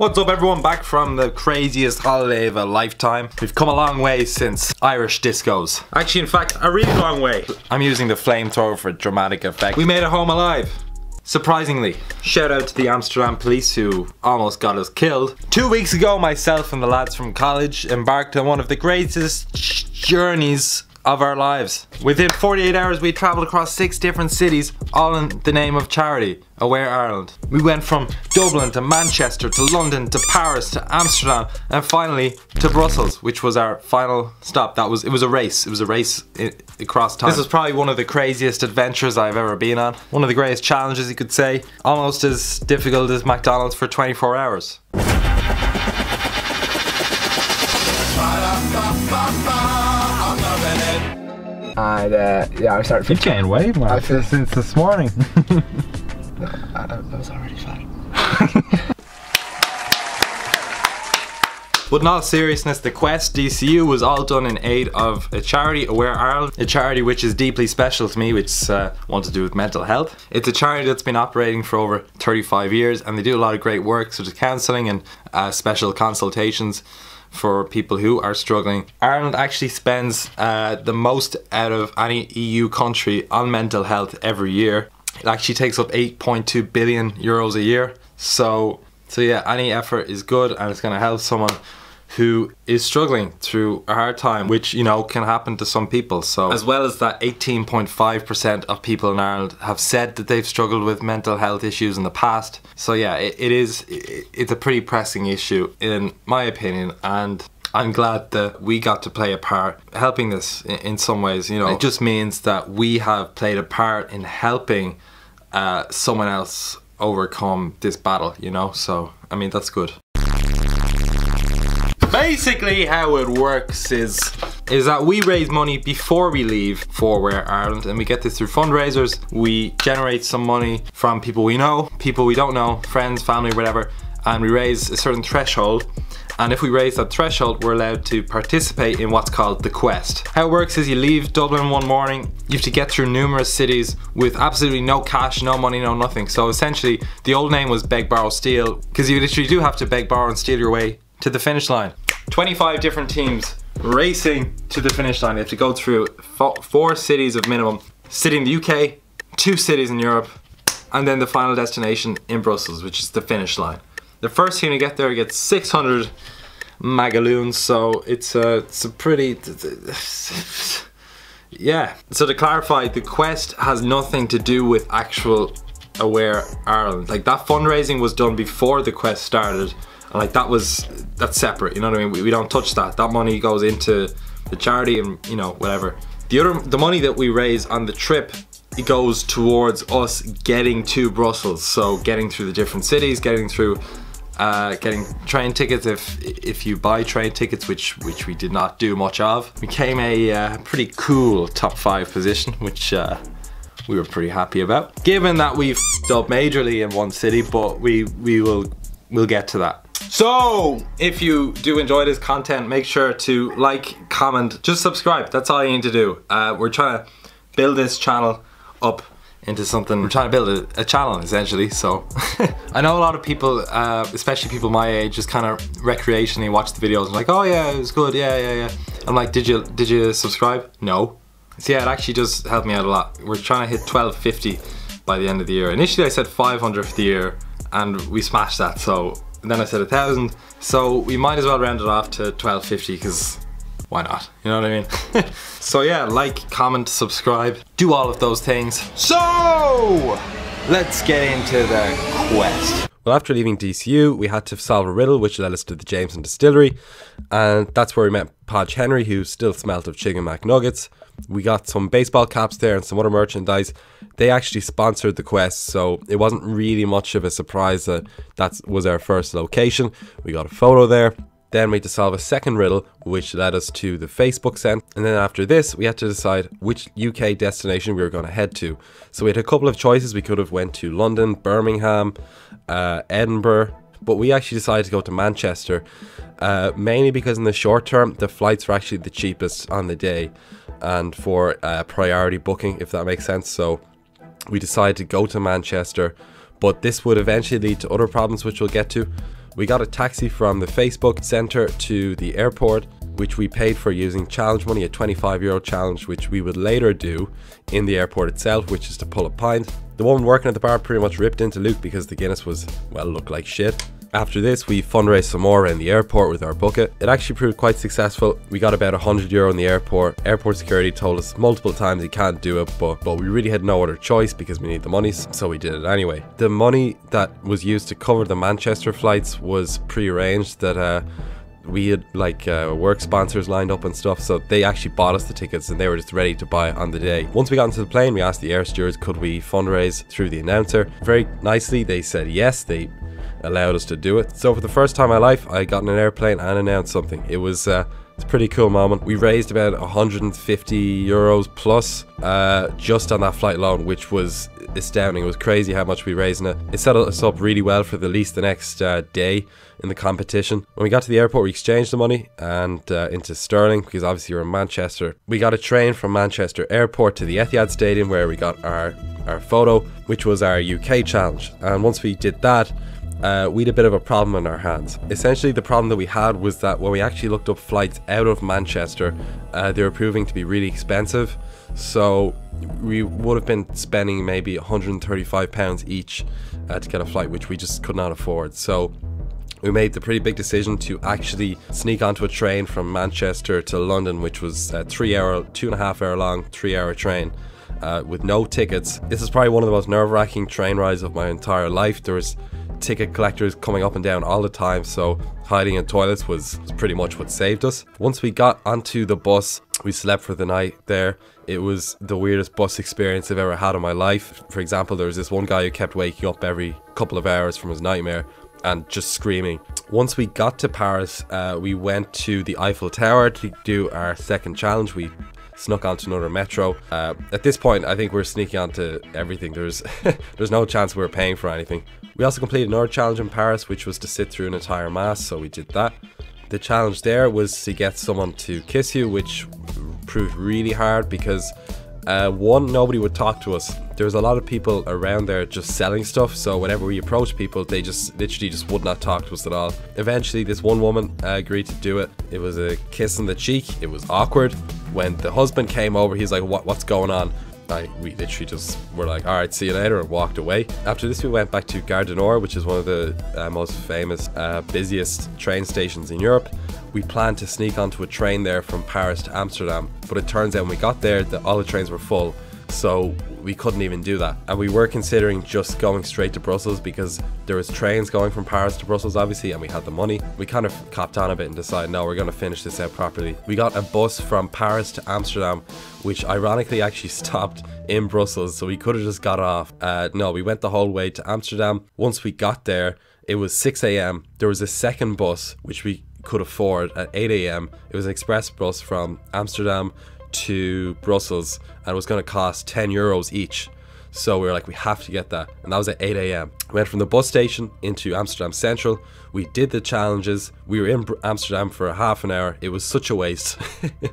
What's up everyone back from the craziest holiday of a lifetime. We've come a long way since Irish discos. Actually, in fact, a really long way. I'm using the flamethrower for dramatic effect. We made it home alive. Surprisingly, shout out to the Amsterdam police who almost got us killed. Two weeks ago, myself and the lads from college embarked on one of the greatest journeys of our lives. Within 48 hours we travelled across six different cities all in the name of charity, Aware Ireland. We went from Dublin to Manchester to London to Paris to Amsterdam and finally to Brussels which was our final stop. That was it was a race. It was a race eh, across time. This was probably one of the craziest adventures I've ever been on. One of the greatest challenges you could say. Almost as difficult as McDonald's for 24 hours. And uh, yeah, I started. You gained weight, man, I feel, since this morning. no, I, I was already fat. But in all seriousness, the Quest DCU was all done in aid of a charity, Aware Ireland, a charity which is deeply special to me, which uh, wants to do with mental health. It's a charity that's been operating for over 35 years and they do a lot of great work such as counselling and uh, special consultations for people who are struggling. Ireland actually spends uh, the most out of any EU country on mental health every year. It actually takes up 8.2 billion euros a year. So, so yeah, any effort is good and it's going to help someone who is struggling through a hard time, which you know can happen to some people. So, as well as that, 18.5% of people in Ireland have said that they've struggled with mental health issues in the past. So, yeah, it, it is, it, it's a pretty pressing issue, in my opinion, and I'm glad that we got to play a part helping this in, some ways. You know, it just means that we have played a part in helping uh, someone else overcome this battle, you know, so I mean, that's good. Basically how it works is is that we raise money before we leave for Aware Ireland and we get this through fundraisers. We generate some money from people we know, people we don't know, friends, family, whatever, and we raise a certain threshold and if we raise that threshold we're allowed to participate in what's called the quest. How it works is you leave Dublin one morning, you have to get through numerous cities with absolutely no cash, no money, no nothing. So essentially the old name was beg, borrow, steal because you literally do have to beg, borrow and steal your way to the finish line. 25 different teams racing to the finish line. They have to go through four cities of minimum. City in the UK, two cities in Europe, and then the final destination in Brussels, which is the finish line. The first team to get there gets 600 magaloons, so it's a, it's a pretty... yeah. So to clarify, the quest has nothing to do with actual Aware Ireland. Like that fundraising was done before the quest started like that was that's separate you know what I mean? We, we don't touch that. That money goes into the charity and you know whatever. The other the money that we raise on the trip it goes towards us getting to Brussels. So getting through the different cities getting through uh, getting train tickets if if you buy train tickets which which we did not do much of. Became a uh, pretty cool top five position which uh, we were pretty happy about. Given that we've up majorly in one city but we we will we'll get to that so, if you do enjoy this content, make sure to like, comment, just subscribe. That's all you need to do. Uh, we're trying to build this channel up into something. We're trying to build a, a channel essentially. So, I know a lot of people, uh, especially people my age, just kind of recreationally watch the videos and like, oh yeah, it was good, yeah, yeah, yeah. I'm like, did you did you subscribe? No. So yeah, it actually does help me out a lot. We're trying to hit 1250 by the end of the year. Initially, I said 500 for the year, and we smashed that. So and then I said a thousand. So we might as well round it off to 1250 because why not? You know what I mean? so yeah, like, comment, subscribe, do all of those things. So let's get into the quest. Well, after leaving DCU, we had to solve a riddle which led us to the Jameson Distillery, and that's where we met Podge Henry, who still smelt of chicken McNuggets. We got some baseball caps there and some other merchandise. They actually sponsored the quest, so it wasn't really much of a surprise that that was our first location. We got a photo there. Then we had to solve a second riddle, which led us to the Facebook Centre. And then after this, we had to decide which UK destination we were going to head to. So we had a couple of choices. We could have went to London, Birmingham, uh, Edinburgh, but we actually decided to go to Manchester, uh, mainly because in the short term, the flights were actually the cheapest on the day and for uh, priority booking, if that makes sense. So we decided to go to Manchester, but this would eventually lead to other problems, which we'll get to. We got a taxi from the Facebook Centre to the airport, which we paid for using challenge money, a 25 euro challenge, which we would later do in the airport itself, which is to pull a pint. The woman working at the bar pretty much ripped into Luke because the Guinness was, well, looked like shit. After this, we fundraised some more in the airport with our bucket. It actually proved quite successful. We got about 100 euro in the airport. Airport security told us multiple times he can't do it, but, but we really had no other choice because we need the money, so we did it anyway. The money that was used to cover the Manchester flights was pre-arranged that uh, we had like uh, work sponsors lined up and stuff, so they actually bought us the tickets and they were just ready to buy on the day. Once we got into the plane, we asked the air stewards could we fundraise through the announcer. Very nicely, they said yes. They allowed us to do it. So for the first time in my life, I got in an airplane and announced something. It was uh, it's pretty cool moment. We raised about 150 euros plus uh, just on that flight alone, which was astounding. It was crazy how much we raised in it. It set us up really well for the least the next uh, day in the competition. When we got to the airport, we exchanged the money and uh, into sterling because obviously you're in Manchester. We got a train from Manchester Airport to the Etihad Stadium where we got our our photo, which was our UK challenge. And once we did that, uh, we had a bit of a problem in our hands. Essentially, the problem that we had was that when we actually looked up flights out of Manchester, uh, they were proving to be really expensive. So we would have been spending maybe 135 pounds each uh, to get a flight, which we just could not afford. So we made the pretty big decision to actually sneak onto a train from Manchester to London, which was a three hour, two and a half hour long, three hour train. Uh, with no tickets. This is probably one of the most nerve-wracking train rides of my entire life. There was ticket collectors coming up and down all the time, so hiding in toilets was, was pretty much what saved us. Once we got onto the bus, we slept for the night there. It was the weirdest bus experience I've ever had in my life. For example, there was this one guy who kept waking up every couple of hours from his nightmare and just screaming. Once we got to Paris, uh, we went to the Eiffel Tower to do our second challenge. We snuck onto another metro. Uh, at this point, I think we're sneaking onto everything. There's there's no chance we are paying for anything. We also completed another challenge in Paris, which was to sit through an entire mass, so we did that. The challenge there was to get someone to kiss you, which proved really hard because uh, one, nobody would talk to us. There was a lot of people around there just selling stuff, so whenever we approached people, they just literally just would not talk to us at all. Eventually, this one woman uh, agreed to do it. It was a kiss on the cheek. It was awkward. When the husband came over, he's like, "What? What's going on?" I, we literally just were like, all right, see you later, and walked away. After this, we went back to Gare du Nord, which is one of the uh, most famous, uh, busiest train stations in Europe. We planned to sneak onto a train there from Paris to Amsterdam, but it turns out when we got there, that all the trains were full, so we couldn't even do that. And we were considering just going straight to Brussels because there was trains going from Paris to Brussels, obviously, and we had the money. We kind of copped on a bit and decided, no, we're going to finish this out properly. We got a bus from Paris to Amsterdam, which ironically actually stopped in Brussels, so we could have just got off. Uh, no, we went the whole way to Amsterdam. Once we got there, it was 6 a.m. There was a second bus, which we could afford at 8 a.m. It was an express bus from Amsterdam to Brussels and it was going to cost 10 euros each. So we were like, we have to get that. And that was at 8 a.m. We went from the bus station into Amsterdam Central. We did the challenges. We were in Amsterdam for half an hour. It was such a waste.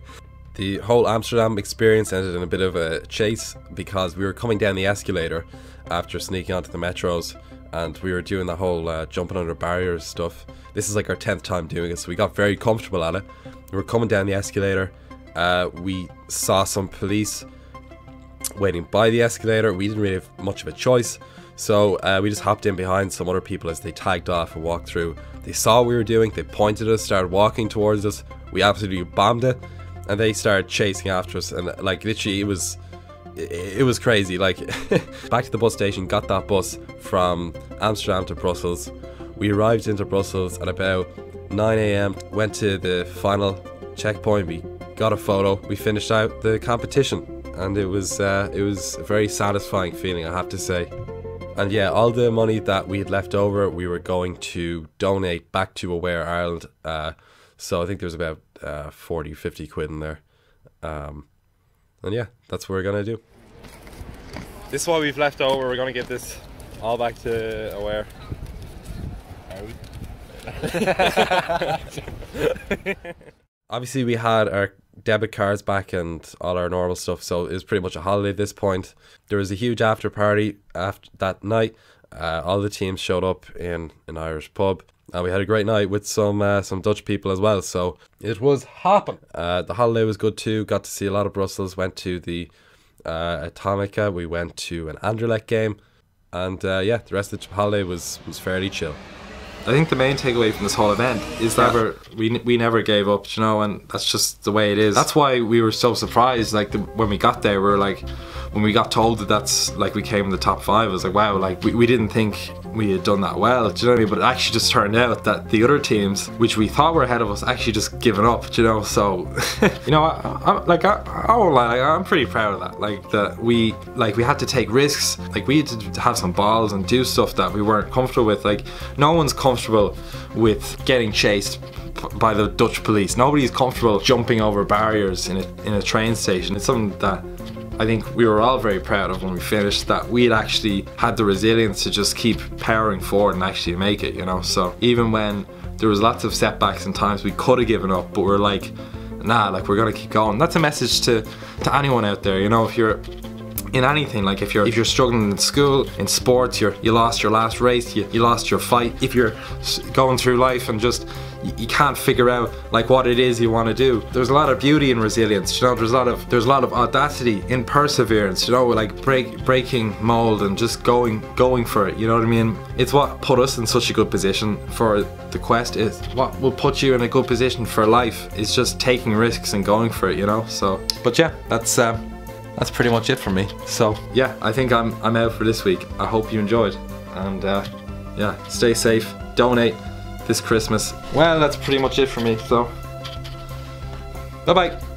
the whole Amsterdam experience ended in a bit of a chase because we were coming down the escalator after sneaking onto the metros and we were doing the whole uh, jumping under barriers stuff. This is like our 10th time doing it, so we got very comfortable at it. We were coming down the escalator. Uh, we saw some police waiting by the escalator. We didn't really have much of a choice. So uh, we just hopped in behind some other people as they tagged off and walked through. They saw what we were doing, they pointed us, started walking towards us. We absolutely bombed it, and they started chasing after us. And like literally, it was it, was crazy. Like back to the bus station, got that bus from Amsterdam to Brussels. We arrived into Brussels at about 9 a.m. Went to the final checkpoint. We got a photo. We finished out the competition and it was uh, it was a very satisfying feeling, I have to say. And yeah, all the money that we had left over, we were going to donate back to Aware Ireland. Uh, so I think there was about uh, 40, 50 quid in there. Um, and yeah, that's what we're going to do. This is what we've left over. We're going to give this all back to Aware. Obviously, we had our debit cards back and all our normal stuff. So it was pretty much a holiday at this point. There was a huge after party after that night. Uh, all the teams showed up in an Irish pub, and we had a great night with some uh, some Dutch people as well. So it was hopping. Uh, the holiday was good too. Got to see a lot of Brussels. Went to the uh, Atomium. We went to an Anderlecht game, and uh, yeah, the rest of the holiday was was fairly chill. I think the main takeaway from this whole event is that we're, we we never gave up, you know, and that's just the way it is. That's why we were so surprised. Like the, when we got there, we were like, when we got told that that's like we came in the top five, I was like, wow, like we, we didn't think we had done that well. Do you know what I mean? But it actually just turned out that the other teams, which we thought were ahead of us, actually just given up. You know? So, you know, I, I, like I, I won't lie, like, I'm pretty proud of that. Like that we like we had to take risks. Like we had to have some balls and do stuff that we weren't comfortable with. Like no one's comfortable with getting chased by the Dutch police. Nobody's comfortable jumping over barriers in a, in a train station. It's something that I think we were all very proud of when we finished that we had actually had the resilience to just keep powering forward and actually make it, you know. So even when there was lots of setbacks and times we could have given up, but we're like, nah, like we're gonna keep going. That's a message to to anyone out there, you know, if you're in anything like if you're if you're struggling in school in sports you're you lost your last race you, you lost your fight if you're going through life and just you, can't figure out like what it is you want to do. There's a lot of beauty in resilience you know there's a lot of there's a lot of audacity in perseverance you know like break breaking mold and just going going for it you know what I mean? It's what put us in such a good position for the quest is what will put you in a good position for life is just taking risks and going for it you know so but yeah that's um that's pretty much it for me. So yeah, I think I'm I'm out for this week. I hope you enjoyed, and uh, yeah, stay safe. Donate this Christmas. Well, that's pretty much it for me. So bye bye.